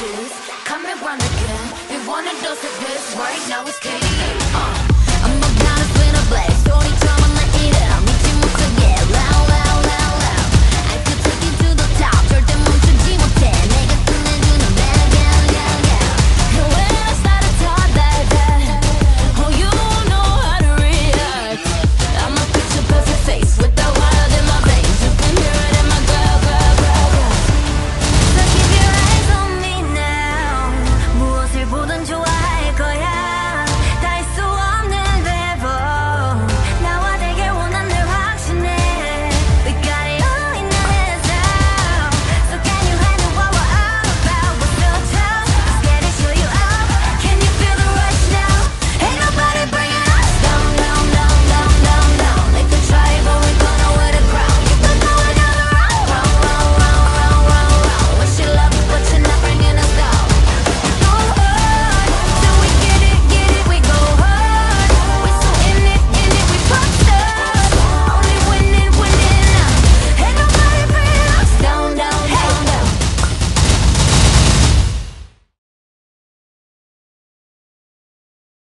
this? Come and run again. You wanted us to this right now? It's KDA. Uh.